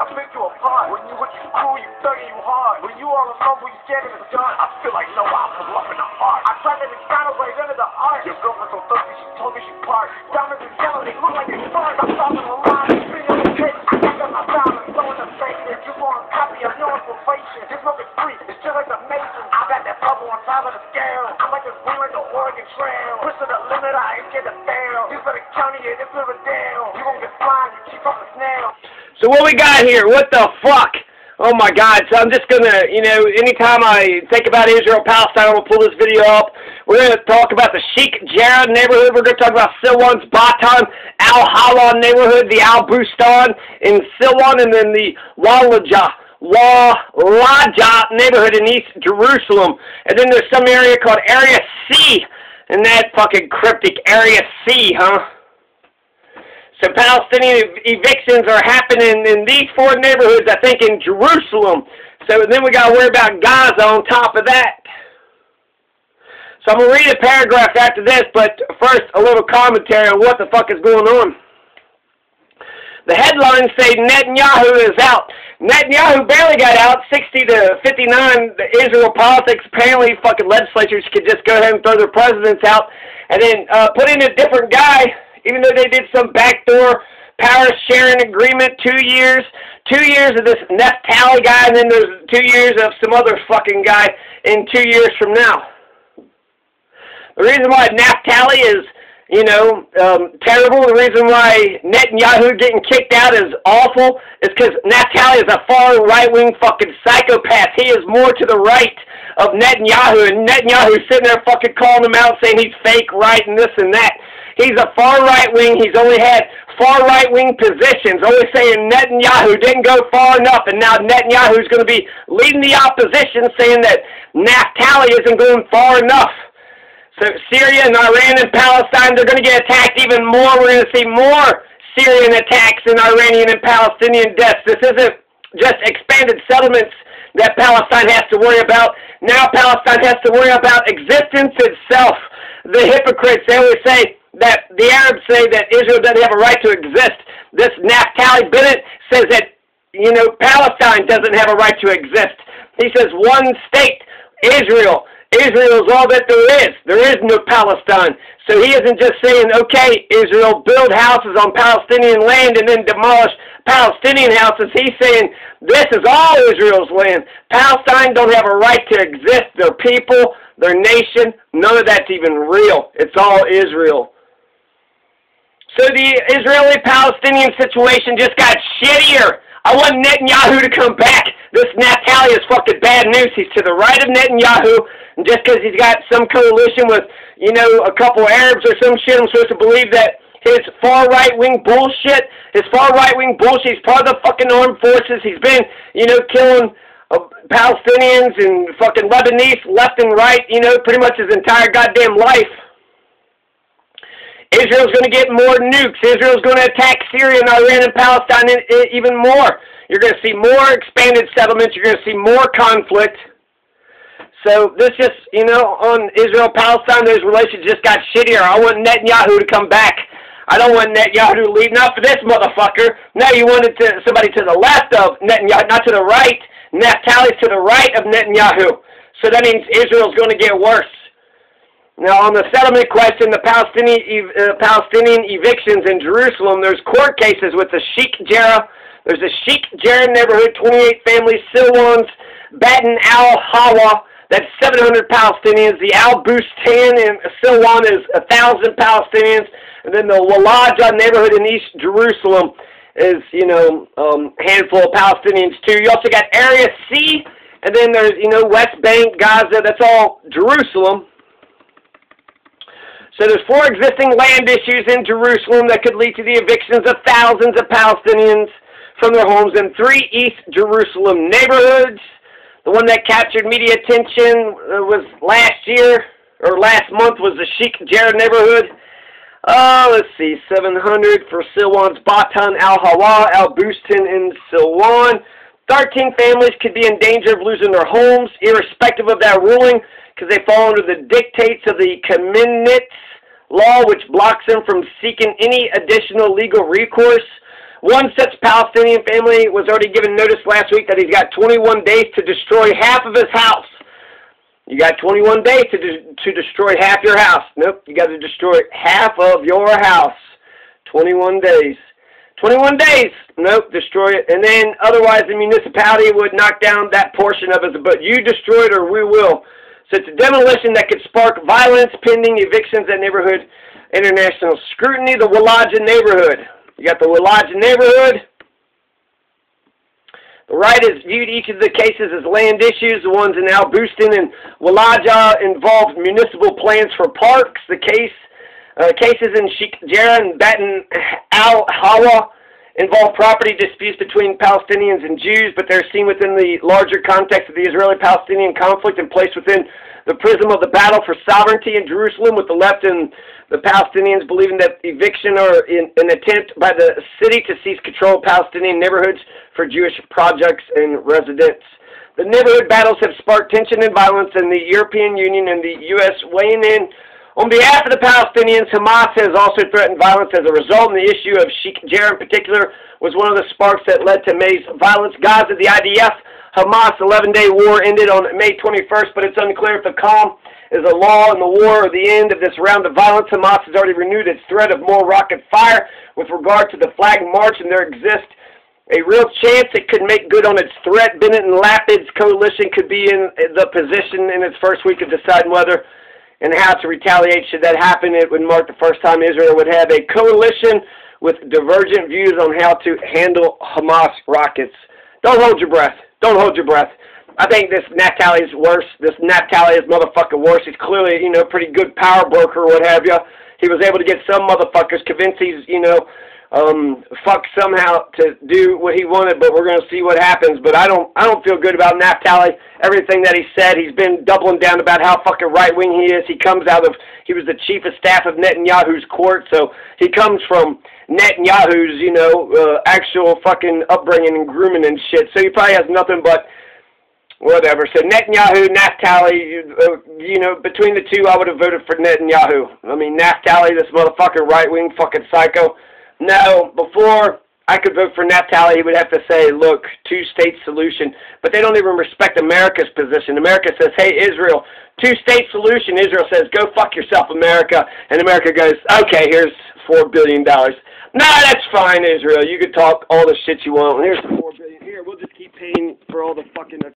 I pick you apart. When you with you cool, you dirty, you hard. When you all alone, when you scared in the dark, I feel like no, I pull up in the heart. I tried to right under the art. Your girlfriend so thirsty, she told me she parked. Diamonds and yellow, they look like they stars. I'm stopping the line. Spin on the cake. I got my diamonds, throwing the face. If you want a copy, I know infiltration. This milk is free. It's just like the Mason. I got that bubble on top of the scale. I'm like this wing like the Oregon Trail. Push to the limit, I ain't scared to fail. You the county, yeah, this Riverdale. You gon' get flying, you keep up the snail. So what we got here? What the fuck? Oh my God! So I'm just gonna, you know, anytime I think about Israel Palestine, I'm gonna pull this video up. We're gonna talk about the Sheikh Jarrah neighborhood. We're gonna talk about Silwan's Batan Al Hawa neighborhood, the Al Bustan in Silwan, and then the Walaja. Walaja neighborhood in East Jerusalem. And then there's some area called Area C. And that fucking cryptic Area C, huh? So Palestinian evictions are happening in these four neighborhoods, I think, in Jerusalem. So then we got to worry about Gaza on top of that. So I'm going to read a paragraph after this, but first a little commentary on what the fuck is going on. The headlines say Netanyahu is out. Netanyahu barely got out, 60 to 59. The Israel politics, apparently fucking legislatures could just go ahead and throw their presidents out and then uh, put in a different guy even though they did some backdoor power sharing agreement, two years, two years of this Naftali guy, and then there's two years of some other fucking guy in two years from now. The reason why Naftali is, you know, um, terrible, the reason why Netanyahu getting kicked out is awful, is because Naphtali is a far right-wing fucking psychopath. He is more to the right of Netanyahu, and Netanyahu's sitting there fucking calling him out, saying he's fake right and this and that. He's a far right wing. He's only had far right wing positions. Always saying Netanyahu didn't go far enough, and now Netanyahu's going to be leading the opposition, saying that Naftali isn't going far enough. So Syria and Iran and Palestine, they're going to get attacked even more. We're going to see more Syrian attacks and Iranian and Palestinian deaths. This isn't just expanded settlements that Palestine has to worry about. Now Palestine has to worry about existence itself. The hypocrites, they always say, that the Arabs say that Israel doesn't have a right to exist. This Naftali Bennett says that, you know, Palestine doesn't have a right to exist. He says one state, Israel. Israel is all that there is. There is no Palestine. So he isn't just saying, okay, Israel, build houses on Palestinian land and then demolish Palestinian houses. He's saying, this is all Israel's land. Palestine don't have a right to exist. Their people, their nation, none of that's even real. It's all Israel. So the Israeli-Palestinian situation just got shittier. I want Netanyahu to come back. This Naftali is fucking bad news. He's to the right of Netanyahu, and just because he's got some coalition with, you know, a couple Arabs or some shit, I'm supposed to believe that his far right wing bullshit, his far right wing bullshit, he's part of the fucking armed forces. He's been, you know, killing uh, Palestinians and fucking Lebanese left and right, you know, pretty much his entire goddamn life. Israel's going to get more nukes. Israel's going to attack Syria and Iran and Palestine even more. You're going to see more expanded settlements. You're going to see more conflict. So this just, you know, on Israel-Palestine, those relations just got shittier. I want Netanyahu to come back. I don't want Netanyahu to leave. Not for this motherfucker. Now you wanted to, somebody to the left of Netanyahu, not to the right. Naftali's to the right of Netanyahu. So that means Israel's going to get worse. Now, on the settlement question, the Palestinian, uh, Palestinian evictions in Jerusalem, there's court cases with the Sheikh Jarrah. There's a Sheikh Jarrah neighborhood, 28 families, Silwan's, Batan al Hawa, that's 700 Palestinians. The Al Bustan in Silwan is 1,000 Palestinians. And then the Walaja neighborhood in East Jerusalem is, you know, um, handful of Palestinians too. You also got Area C, and then there's, you know, West Bank, Gaza, that's all Jerusalem. So there's four existing land issues in Jerusalem that could lead to the evictions of thousands of Palestinians from their homes in three East Jerusalem neighborhoods. The one that captured media attention uh, was last year, or last month, was the Sheikh Jarrah neighborhood. Uh, let's see, 700 for Silwan's Batan Al-Hawa, Al-Bustan in Silwan. 13 families could be in danger of losing their homes, irrespective of that ruling, because they fall under the dictates of the Kaminitz law which blocks them from seeking any additional legal recourse. One such Palestinian family was already given notice last week that he's got 21 days to destroy half of his house. You got 21 days to de to destroy half your house. Nope, you got to destroy half of your house. 21 days. 21 days. Nope, destroy it. And then otherwise the municipality would knock down that portion of it. But you destroy it or we will. So it's a demolition that could spark violence pending evictions at neighborhood international scrutiny. The Walaja neighborhood. You got the Walaja neighborhood. The right has viewed each of the cases as land issues. The ones in Al Bustan and Walaja involved municipal plans for parks. The case uh, cases in Sheikh Jarrah and Batan Al Hawa involve property disputes between Palestinians and Jews, but they're seen within the larger context of the Israeli-Palestinian conflict and placed within the prism of the battle for sovereignty in Jerusalem, with the left and the Palestinians believing that eviction or in, an attempt by the city to seize control of Palestinian neighborhoods for Jewish projects and residents. The neighborhood battles have sparked tension and violence, and the European Union and the U.S. weighing in on behalf of the Palestinians, Hamas has also threatened violence as a result, and the issue of Sheikh Jarrah in particular was one of the sparks that led to May's violence. Gaza, the IDF, Hamas 11-day war ended on May 21st, but it's unclear if the calm is a law in the war or the end of this round of violence. Hamas has already renewed its threat of more rocket fire with regard to the flag march, and there exists a real chance it could make good on its threat. Bennett and Lapid's coalition could be in the position in its first week of deciding whether and how to retaliate should that happen. It would mark the first time Israel would have a coalition with divergent views on how to handle Hamas rockets. Don't hold your breath. Don't hold your breath. I think this Naftali's worse. This Naftali is motherfucker worse. He's clearly, you know, pretty good power broker or what have you. He was able to get some motherfuckers convinced he's, you know, um, fuck somehow to do what he wanted, but we're going to see what happens. But I don't, I don't feel good about Naftali. Everything that he said, he's been doubling down about how fucking right wing he is. He comes out of, he was the chief of staff of Netanyahu's court, so he comes from Netanyahu's, you know, uh, actual fucking upbringing and grooming and shit. So he probably has nothing but whatever. So Netanyahu, Naftali, uh, you know, between the two, I would have voted for Netanyahu. I mean, Naftali, this motherfucking right-wing fucking psycho. No, before I could vote for Naftali, he would have to say, look, two-state solution. But they don't even respect America's position. America says, hey, Israel, two-state solution. Israel says, go fuck yourself, America. And America goes, okay, here's $4 billion. Nah, that's fine, Israel. You can talk all the shit you want. Here's the 4 billion. Here, we'll just keep paying for all the fucking